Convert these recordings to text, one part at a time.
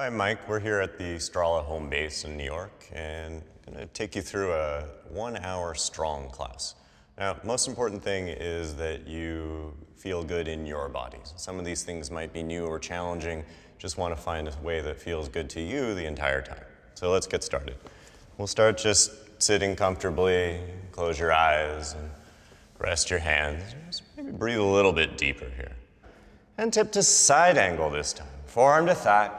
Hi, Mike. We're here at the Strala home base in New York and I'm going to take you through a one hour strong class. Now, most important thing is that you feel good in your body. Some of these things might be new or challenging. Just want to find a way that feels good to you the entire time. So let's get started. We'll start just sitting comfortably, close your eyes and rest your hands. Just maybe breathe a little bit deeper here. And tip to side angle this time. Forearm to thigh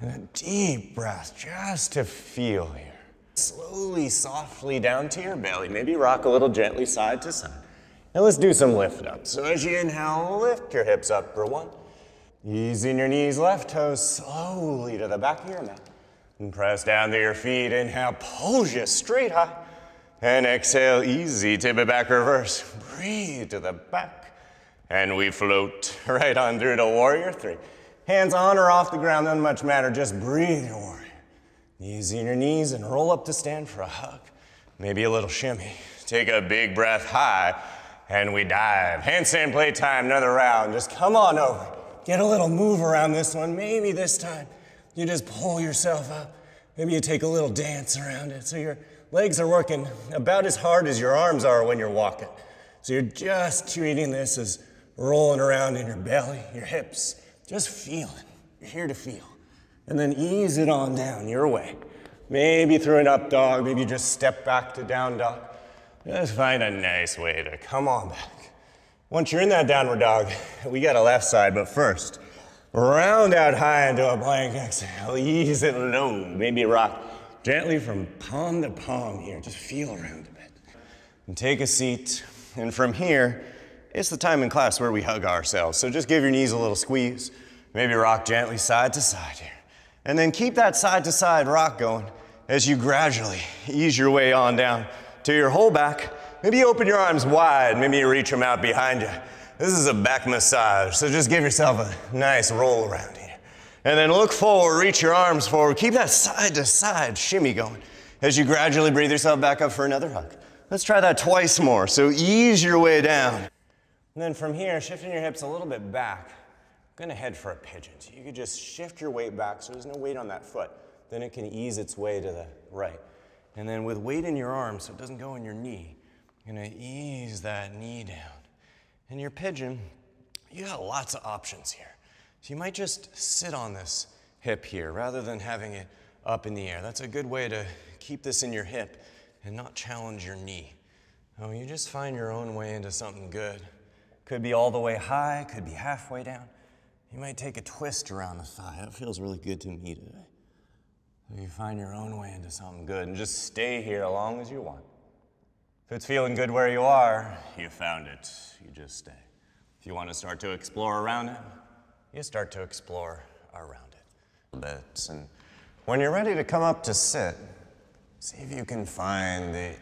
and a deep breath just to feel here. Slowly, softly down to your belly. Maybe rock a little gently side to side. Now let's do some lift ups. So as you inhale, lift your hips up for one. Easing your knees, left toes slowly to the back of your mat. And press down to your feet. Inhale, pulls you straight high. And exhale, easy, tip it back, reverse. Breathe to the back. And we float right on through to warrior three. Hands on or off the ground, doesn't much matter. Just breathe your warrior. Knees in your knees and roll up to stand for a hug. Maybe a little shimmy. Take a big breath high and we dive. Handstand playtime, another round. Just come on over. Get a little move around this one. Maybe this time you just pull yourself up. Maybe you take a little dance around it. So your legs are working about as hard as your arms are when you're walking. So you're just treating this as rolling around in your belly, your hips, just feeling. You're here to feel. And then ease it on down your way. Maybe through an up dog, maybe just step back to down dog. Just find a nice way to come on back. Once you're in that downward dog, we got a left side, but first, round out high into a plank exhale. Ease it low. Maybe rock gently from palm to palm here. Just feel around a bit. And take a seat. And from here, it's the time in class where we hug ourselves. So just give your knees a little squeeze. Maybe rock gently side to side here. And then keep that side to side rock going as you gradually ease your way on down to your whole back. Maybe you open your arms wide. Maybe you reach them out behind you. This is a back massage. So just give yourself a nice roll around here. And then look forward, reach your arms forward. Keep that side to side shimmy going as you gradually breathe yourself back up for another hug. Let's try that twice more. So ease your way down. And then from here, shifting your hips a little bit back, I'm gonna head for a pigeon. So you could just shift your weight back so there's no weight on that foot. Then it can ease its way to the right. And then with weight in your arm so it doesn't go in your knee, you're gonna ease that knee down. And your pigeon, you got lots of options here. So you might just sit on this hip here rather than having it up in the air. That's a good way to keep this in your hip and not challenge your knee. Oh, you just find your own way into something good. Could be all the way high, could be halfway down. You might take a twist around the thigh. That feels really good to me today. You find your own way into something good and just stay here as long as you want. If it's feeling good where you are, you found it. You just stay. If you want to start to explore around it, you start to explore around it. Bits. And when you're ready to come up to sit, see if you can find the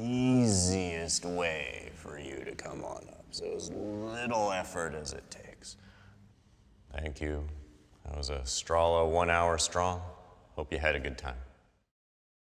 easiest way for you to come on up. So as little effort as it takes. Thank you. That was a Strala one hour strong. Hope you had a good time.